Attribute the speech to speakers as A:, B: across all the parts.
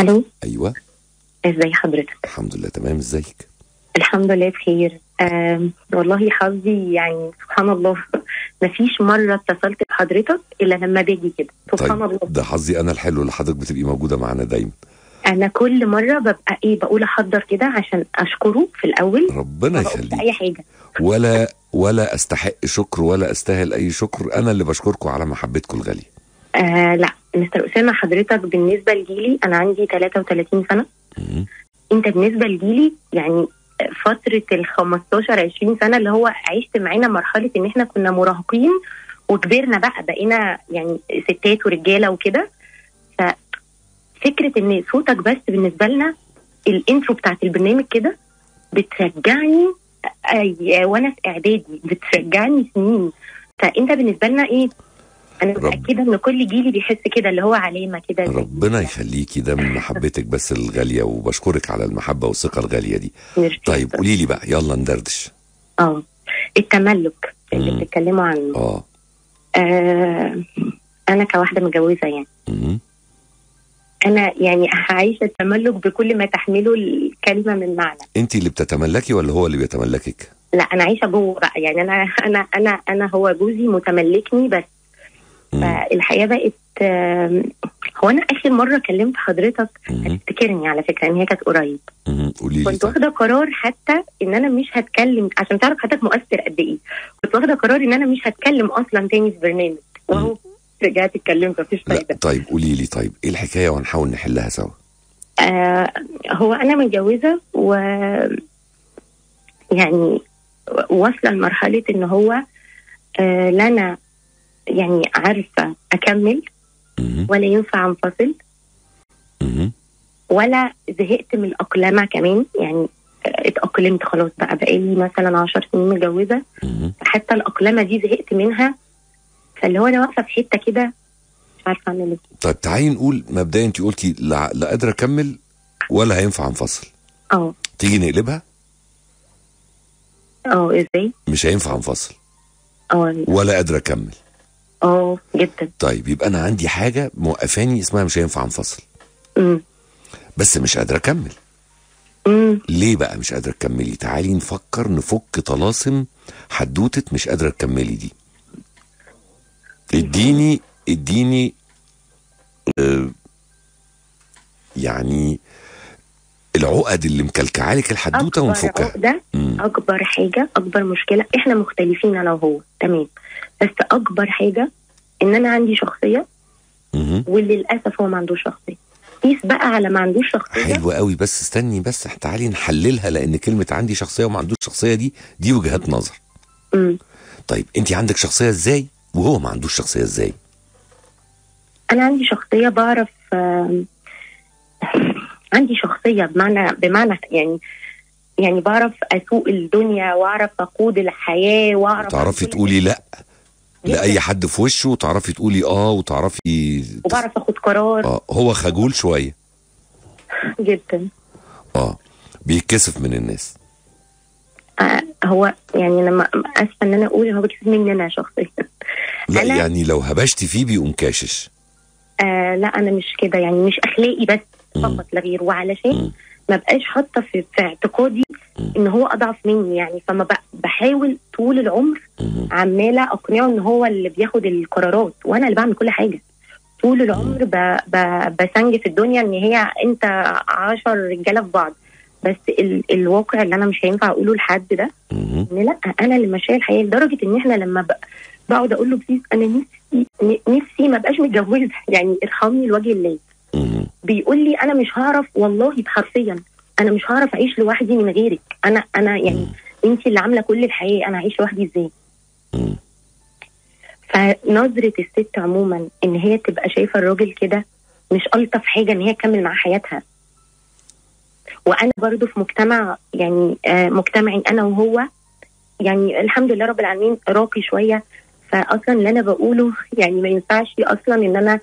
A: ألو؟
B: أيوه.
A: ازي حضرتك؟
B: الحمد لله تمام. إزيك؟
A: الحمد لله بخير. آم، والله حظي يعني سبحان الله. مفيش مرة اتصلت بحضرتك إلا لما باجي كده. سبحان
B: طيب
A: الله.
B: ده حظي أنا الحلو اللي حضرتك بتبقي موجودة معانا دايما.
A: أنا كل مرة ببقى إيه بقول أحضر كده عشان أشكره في الأول.
B: ربنا
A: ما
B: يخليك.
A: أي حاجة.
B: ولا ولا أستحق شكر ولا أستاهل أي شكر. أنا اللي بشكركم على محبتكم الغالية.
A: آه لا. مستر أسامة حضرتك بالنسبة لجيلي أنا عندي 33 سنة.
B: مم.
A: أنت بالنسبة لجيلي يعني فترة ال 15 20 سنة اللي هو عشت معانا مرحلة إن إحنا كنا مراهقين وكبرنا بقى بقينا يعني ستات ورجالة وكده. ففكره إن صوتك بس بالنسبة لنا الإنترو بتاعت البرنامج كده بترجعني أي وأنا في إعدادي بترجعني سنين. فأنت بالنسبة لنا إيه؟
B: أنا
A: متأكدة إن كل جيلي بيحس كده اللي هو علامة كده.
B: ربنا يخليكي ده من محبتك بس الغالية وبشكرك على المحبة والثقة الغالية دي. طيب قولي لي بقى يلا ندردش.
A: آه. التملك اللي. بتتكلموا عنه.
B: آه.
A: آه أنا كواحدة متجوزة يعني.
B: مم.
A: أنا يعني عايشه التملك بكل ما تحمله الكلمة من معنى.
B: انت اللي بتتملكي ولا هو اللي بيتملكك؟
A: لا أنا عايشة جوه بقى. يعني أنا أنا أنا أنا هو جوزي متملكني بس.
B: مم.
A: فالحياه بقت هو أنا آخر مرة كلمت حضرتك. هتفتكرني على فكرة إن هي كانت قريب. كنت
B: طيب.
A: واخدة قرار حتى إن أنا مش هتكلم عشان تعرف حضرتك مؤثر قد إيه. كنت واخدة قرار إن أنا مش هتكلم أصلا تاني في برنامج. وهو رجعت اتكلمت مفيش فايدة.
B: طيب قولي لي طيب إيه الحكاية وهنحاول نحلها سوا؟
A: آه هو أنا متجوزة و يعني واصلة لمرحلة إن هو آه لا أنا يعني عارفة
B: أكمل.
A: ولا ينفع
B: أنفصل.
A: ولا زهقت من الاقلمه كمان؟ يعني اتأقلمت خلاص بقى بقالي مثلا عشر سنين
B: متجوزة.
A: حتى الاقلمه دي زهقت منها. فاللي هو أنا واقفة في حتة كده مش عارفة أعمل إيه.
B: طيب تعالي نقول مبدئيا انت قلتي لا, لا قادرة أكمل ولا هينفع أنفصل.
A: آه.
B: تيجي نقلبها؟
A: آه إزاي؟
B: مش هينفع أنفصل.
A: آه.
B: ولا قادرة أكمل.
A: آه جدا.
B: طيب يبقى أنا عندي حاجة موقفاني اسمها مش هينفع انفصل.
A: امم
B: بس مش قادره أكمل.
A: امم
B: ليه بقى مش قادره تكملي تعالي نفكر نفك طلاسم حدوتة مش قادره تكملي دي. اديني اديني آه يعني العقد اللي مكلكعالك
A: الحدوتة
B: ونفكها. مم.
A: أكبر حاجة أكبر مشكلة. إحنا مختلفين أنا وهو. تمام. بس أكبر حاجة إن أنا عندي
B: شخصية.
A: وللأسف هو ما عندوش شخصية. قيس بقى على ما عندوش شخصية.
B: حلو قوي بس استني بس تعالي نحللها لأن كلمة عندي شخصية وما عندوش شخصية دي دي وجهات نظر.
A: امم
B: طيب أنت عندك شخصية إزاي؟ وهو ما عندوش شخصية إزاي؟
A: أنا عندي شخصية بعرف آم، عندي شخصية بمعنى بمعنى يعني يعني بعرف أسوق الدنيا وأعرف أقود الحياة وأعرف
B: تعرفي تقولي
A: لأ.
B: لأي حد في وشه وتعرفي تقولي آه وتعرفي
A: وبعرف آخد قرار.
B: آه هو خجول شوية.
A: جدا.
B: آه بيتكسف من الناس.
A: آه هو يعني أنا ما- آسفة إن أنا أقول هو بيكسب مني أنا شخصيا.
B: لا
A: أنا-
B: يعني لو هبشتي فيه بيقوم كاشش.
A: آه لا أنا مش كده. يعني مش أخلاقي بس. فقط لا غير. وعلشان. ما بقاش حاطة في, في اعتقادي. إن هو أضعف مني يعني فما بحاول طول العمر. عمالة أقنعه إن هو اللي بياخد القرارات وأنا اللي بعمل كل حاجة طول العمر ب... ب... بسنجف الدنيا إن هي أنت عشر رجالة في بعض بس ال... الواقع اللي أنا مش هينفع أقوله لحد ده. إن لأ أنا اللي ماشيه الحياة لدرجة إن إحنا لما ب... بقعد أقول له بليز أنا نفسي نفسي ما بقاش متجوزة يعني ارحمني لوجه الله. بيقول لي أنا مش هعرف والله حرفيا أنا مش هعرف أعيش لوحدي من غيرك. أنا أنا يعني انت اللي عاملة كل الحياة. أنا هعيش لوحدي
B: إزاي.
A: فنظرة الست عموما إن هي تبقى شايفة الراجل كده مش ألطف حاجة إن هي تكمل مع حياتها. وأنا برضو في مجتمع يعني آه مجتمعي أنا وهو يعني الحمد لله رب العالمين راقي شوية. فاصلا اللي أنا بقوله يعني ما ينفعش أصلا إن أنا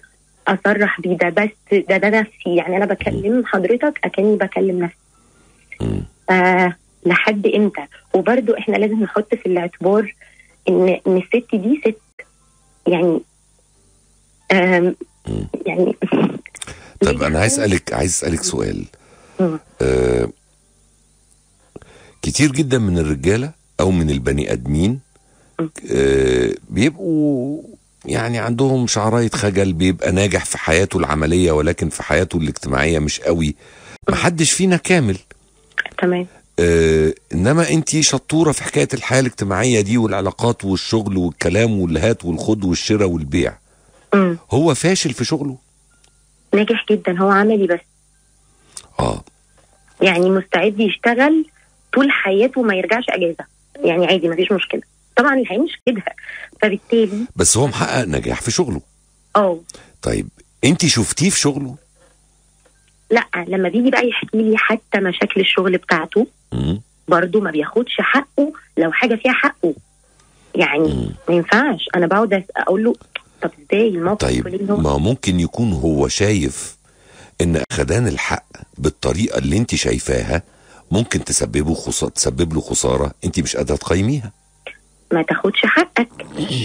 A: أصرح بيه. ده بس ده ده نفسي. يعني أنا بكلم حضرتك أكني بكلم نفسي. آه لحد إمتى؟ وبرضو إحنا لازم نحط في الاعتبار ان إن الست دي ست. يعني. يعني
B: طيب أنا عايز اسالك عايز أسألك سؤال. آه كتير جدا من الرجالة أو من البني آدمين آه بيبقوا يعني عندهم شعراية خجل بيبقى ناجح في حياته العملية ولكن في حياته الاجتماعية مش قوي. محدش فينا كامل.
A: تمام.
B: آه إنما انت شطورة في حكاية الحياة الاجتماعية دي والعلاقات والشغل والكلام والهات والخد والشراء والبيع.
A: مم.
B: هو فاشل في شغله؟
A: ناجح جدا هو عملي بس.
B: آه.
A: يعني مستعد يشتغل طول حياته ما يرجعش أجازة. يعني عادي مفيش مشكلة. طبعا الحياة مش كده. فبالتالي
B: بس هو محقق نجاح في شغله.
A: آه
B: طيب أنت شفتيه في شغله؟
A: لا لما بيجي بقى يحكي لي حتى مشاكل الشغل بتاعته. برضه ما بياخدش حقه. لو حاجة فيها حقه يعني. ما ينفعش. أنا بقعد أقول له طب إزاي الموقف
B: طيب ما ممكن يكون هو شايف إن أخدان الحق بالطريقة اللي أنت شايفاها ممكن تسببه خسارة تسبب له خسارة أنت مش قادرة تقيميها.
A: ما تاخدش حقك.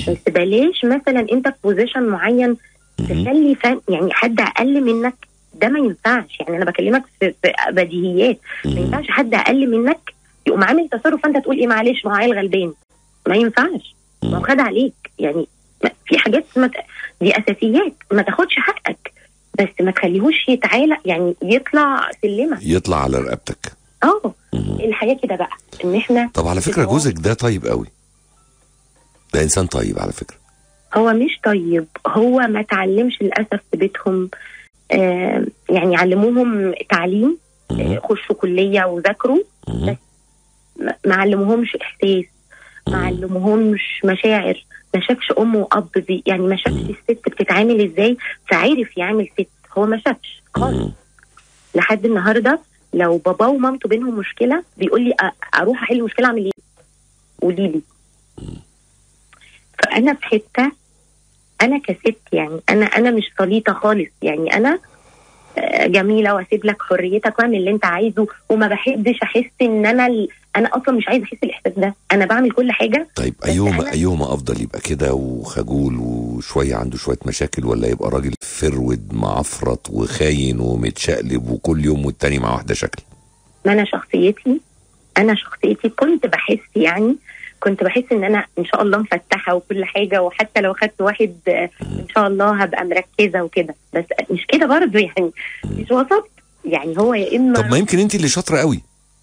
A: بس بلاش مثلا أنت في بوزيشن معين. تخلي فن يعني حد أقل منك. ده ما ينفعش. يعني أنا بكلمك في, بديهيات. ما. ينفعش حد أقل منك يقوم عامل تصرف فانت تقول إيه معلش ما هو عيل غلبان. ما ينفعش. ما هو خد عليك. يعني في حاجات ما ت... دي أساسيات. ما تاخدش حقك. بس ما تخليهوش يتعالى يعني يطلع سلمة.
B: يطلع على رقبتك. آه.
A: الحياة كده بقى. إن إحنا
B: طب على فكرة جوزك ده طيب قوي. ده إنسان طيب على فكرة
A: هو مش طيب هو ما تعلمش للأسف في بيتهم آه يعني علموهم تعليم. آه، خشوا كلية وذاكروا
B: مم.
A: ما علموهمش إحساس ما. علموهمش مشاعر ما شافش أم وأب بي يعني ما شافش. الست بتتعامل إزاي فعرف يعمل ست هو ما شافش خالص. لحد النهارده لو باباه ومامته بينهم مشكلة بيقول لي أروح أحل المشكلة أعمل إيه؟ قولي لي فانا في حتة أنا كست يعني أنا أنا مش صليطة خالص يعني أنا آه، جميلة وأسيب لك حريتك واعمل اللي أنت عايزه وما بحبش أحس إن أنا ال... أنا أصلا مش عايزة أحس الاحساس ده أنا بعمل كل حاجة.
B: طيب ايهما
A: أنا-
B: ايهما أفضل يبقى كده وخجول وشوية عنده شوية مشاكل ولا يبقى راجل فرود معفرط وخاين ومتشقلب وكل يوم والتاني مع واحدة شكل؟
A: ما أنا شخصيتي أنا شخصيتي كنت بحس يعني كنت بحس إن أنا إن شاء الله مفتحة وكل حاجة وحتى لو خدت واحد إن شاء الله هبقى مركزة وكده. بس مش كده برضه يعني. مش وسط يعني هو يا إما
B: طب ما يمكن انت اللي شاطرة قوي.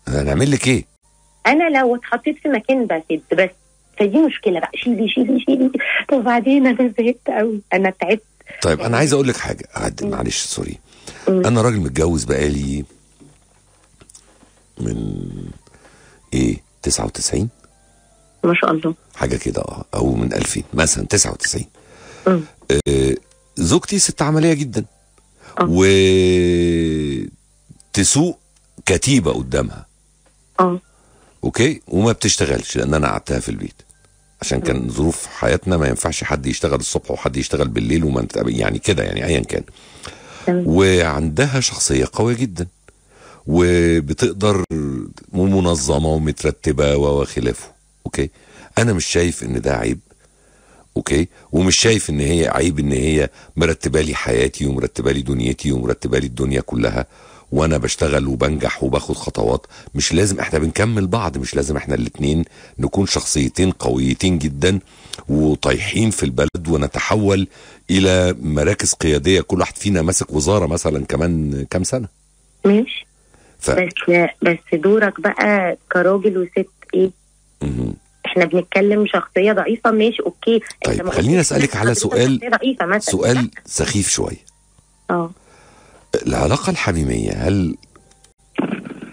B: هنعمل لك إيه؟
A: أنا لو اتحطيت في مكان بسد بس فدي مشكلة بقى. شيلي شيلي شيلي. وبعدين أنا زهقت قوي. أنا تعبت.
B: طيب أنا عايز أقول لك
A: حاجة.
B: معلش
A: sorry.
B: أنا راجل متجوز بقالي من إيه؟ 99
A: ما شاء الله.
B: حاجة كده آه أو من 2000 مثلا 99
A: مم.
B: آه، زوجتي ست عملية جدا.
A: آه.
B: وتسوق كتيبة قدامها.
A: آه.
B: okay؟ وما بتشتغلش لأن أنا قعدتها في البيت. عشان كان ظروف حياتنا ما ينفعش حد يشتغل الصبح وحد يشتغل بالليل وما يعني كده يعني ايا كان. وعندها شخصية قوية جدا. وبتقدر منظمة ومترتبة وخلافه. okay. أنا مش شايف إن ده عيب. okay. ومش شايف إن هي عيب إن هي مرتبة لي حياتي ومرتبة لي دنيتي ومرتبة لي الدنيا كلها. وأنا بشتغل وبنجح وباخد خطوات. مش لازم إحنا بنكمل بعض. مش لازم إحنا الاتنين نكون شخصيتين قويتين جدا وطايحين في البلد ونتحول إلى مراكز قيادية كل واحد فينا ماسك وزارة مثلا كمان كام سنة.
A: ماشي.
B: ف
A: بس بس دورك بقى كراجل وست
B: إيه.
A: إحنا بنتكلم شخصية ضعيفة ماشي أوكي.
B: طيب، خليني
A: إن
B: على سؤال-
A: مثلا.
B: سؤال سخيف شوية.
A: آه.
B: العلاقة الحميمية هل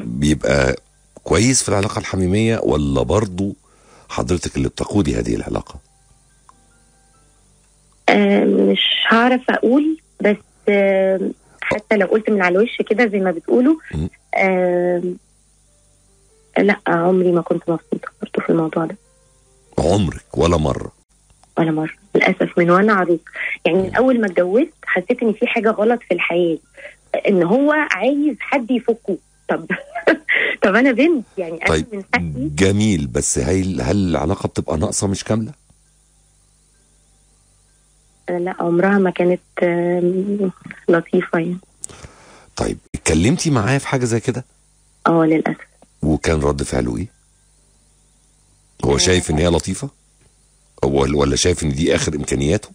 B: بيبقى كويس في العلاقة الحميمية ولا برضو حضرتك اللي بتقودي هذه العلاقة؟
A: آه، مش هعرف أقول بس آه، حتى لو قلت من على الوش كده زي ما بتقولوا. آه، لا عمري ما كنت مبسوطة برضه في الموضوع ده.
B: عمرك ولا مرة.
A: ولا مرة للأسف من وأنا عروس يعني من أول ما اتجوزت حسيت إن في حاجة غلط في الحياة إن هو عايز حد يفكه. طب طب أنا بنت يعني أنا
B: طيب
A: من حقي.
B: جميل بس هل هل العلاقة بتبقى ناقصة مش كاملة؟
A: لا عمرها ما كانت لطيفة يعني.
B: طيب اتكلمتي معاه في حاجة زي كده؟
A: آه للأسف.
B: وكان رد فعله إيه؟ هو شايف إن هي لطيفة؟ هو ولا شايف إن دي آخر إمكانياته؟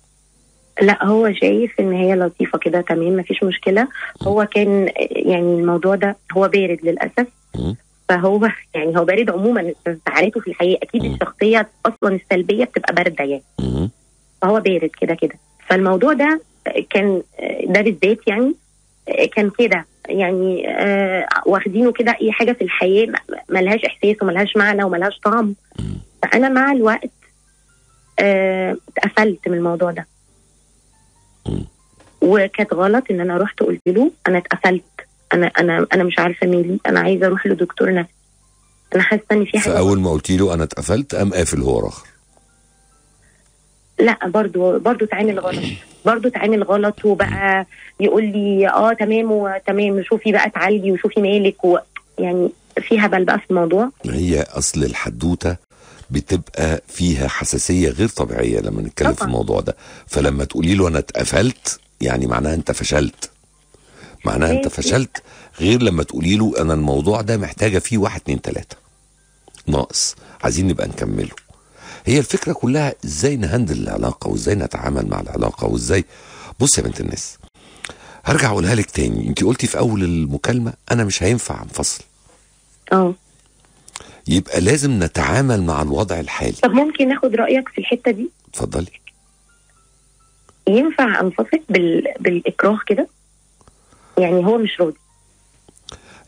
A: لا هو شايف إن هي لطيفة كده تمام مفيش مشكلة. هو كان يعني الموضوع ده هو بارد
B: للأسف.
A: فهو يعني هو بارد عموما تعريفه في الحقيقة.
B: أكيد.
A: الشخصية أصلا السلبية بتبقى باردة يعني. فهو بارد كده كده. فالموضوع ده كان ده بالذات يعني كان كده. يعني آه، واخدينه كده أي حاجة في الحياة ملهاش إحساس وملهاش معنى وملهاش طعم. فأنا مع الوقت آه، اتقفلت من الموضوع ده. وكانت غلط إن أنا رحت قلت له أنا اتقفلت أنا أنا أنا مش عارفة مالي أنا عايزة أروح لدكتور نفسي أنا حاسة إن في حاجة
B: فأول ما قلت له أنا اتقفلت قام قافل هو راخر
A: لا برضو برضو تعامل غلط برضو تعامل غلط وبقى يقول لي آه تمام وتمام شوفي بقى تعالجي وشوفي مالك و يعني في هبل بقى في الموضوع.
B: هي أصل الحدوتة بتبقى فيها حساسية غير طبيعية لما نتكلم في. الموضوع ده. فلما تقولي له أنا اتقفلت يعني معناها أنت فشلت. معناها
A: أنت.
B: فشلت غير لما تقولي له أنا الموضوع ده محتاجة فيه واحد اتنين تلاتة. ناقص. عايزين نبقى نكمله. هي الفكرة كلها إزاي نهندل العلاقة وإزاي نتعامل مع العلاقة وإزاي. بص يا بنت الناس هرجع أقولها لك تاني. انت قلتي في أول المكالمة أنا مش هينفع أنفصل.
A: آه.
B: يبقى لازم نتعامل مع الوضع الحالي.
A: طب ممكن ناخد رأيك في الحتة دي؟
B: اتفضلي.
A: ينفع أنفصل بال... بالإكراه كده؟ يعني هو مش راضي.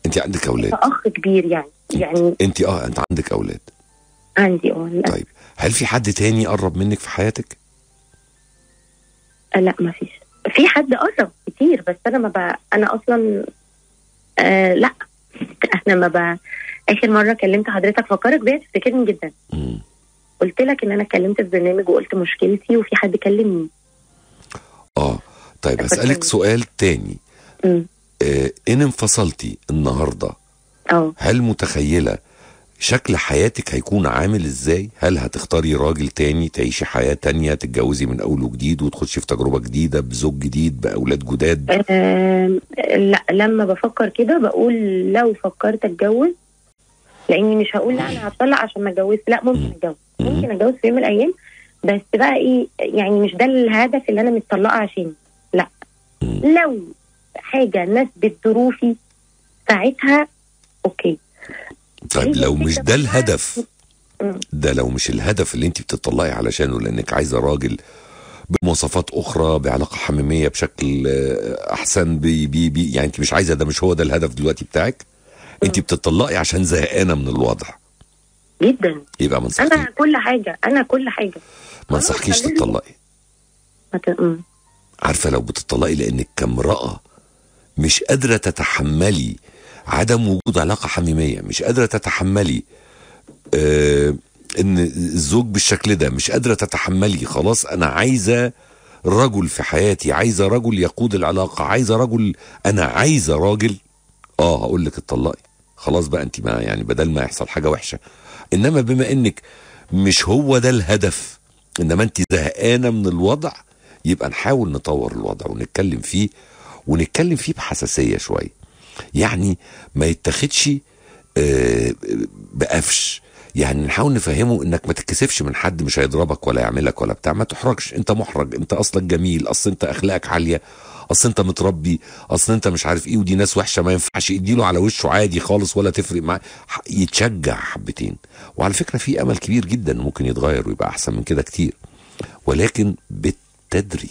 B: انت عندك أولاد.
A: أخ كبير يعني. يعني
B: انت آه انت عندك أولاد.
A: عندي آه.
B: طيب هل في حد تاني قرب منك في حياتك؟
A: لا ما فيش. في حد قرب كتير بس أنا ما ب... أنا أصلا آه لا. أنا ما ب... آخر مرة كلمت حضرتك فكرك بيا تفتكرني جدا.
B: مم.
A: قلت لك إن أنا اتكلمت في برنامج وقلت مشكلتي وفي حد كلمني.
B: آه طيب هسألك
A: فاكرني.
B: سؤال تاني.
A: امم
B: آه إن انفصلتي النهارده
A: آه
B: هل متخيلة شكل حياتك هيكون عامل إزاي؟ هل هتختاري راجل تاني تعيشي حياة تانية تتجوزي من أول وجديد وتخشي في تجربة جديدة بزوج جديد بأولاد جداد؟
A: آم، لا لما بفكر كده بقول لو فكرت أتجوز لأني مش هقول لا أنا هطلق عشان ما أتجوزش لا ممكن أتجوز ممكن أتجوز في يوم من الأيام بس بقى إيه يعني مش ده الهدف اللي أنا متطلقة عشانه لا. لو حاجة ناسبت ظروفي ساعتها أوكي
B: طيب
A: هي
B: لو مش
A: الفكرة
B: ده الهدف. ده لو مش الهدف اللي انت بتطلعي علشانه لأنك عايزة راجل بمواصفات أخرى بعلاقة حميمية بشكل آه، أحسن بي بي بي يعني انت مش عايزة ده مش هو ده الهدف دلوقتي بتاعك؟ انت بتطلقي عشان زهقانة من الوضع.
A: جدا.
B: يبقى ما
A: أنا
B: انصحكيش.
A: كل حاجة أنا كل حاجة.
B: ما انصحكيش تطلقي. عارفة لو بتطلقي لأنك كامرأة مش قادرة تتحملي عدم وجود علاقة حميمية مش قادرة تتحملي آه إن الزوج بالشكل ده مش قادرة تتحملي خلاص أنا عايزة رجل في حياتي عايزة رجل يقود العلاقة عايزة رجل أنا عايزة راجل آه هقول لك اتطلقي خلاص بقى أنت ما يعني بدل ما يحصل حاجة وحشة. إنما بما إنك مش هو ده الهدف إنما أنت زهقانة من الوضع يبقى نحاول نطور الوضع ونتكلم فيه ونتكلم فيه بحساسية شوية. يعني ما يتاخدش آه، بقفش. يعني نحاول نفهمه إنك ما تتكسفش من حد مش هيضربك ولا يعملك ولا بتاع. ما تحرجش. أنت محرج. أنت أصلا جميل. أصل أنت أخلاقك عالية. أصل أنت متربي. أصل أنت مش عارف إيه. ودي ناس وحشة. ما ينفعش اديله على وشه عادي خالص ولا تفرق معاه. يتشجع حبتين. وعلى فكرة في أمل كبير جدا ممكن يتغير ويبقى أحسن من كده كتير. ولكن بالتدريج.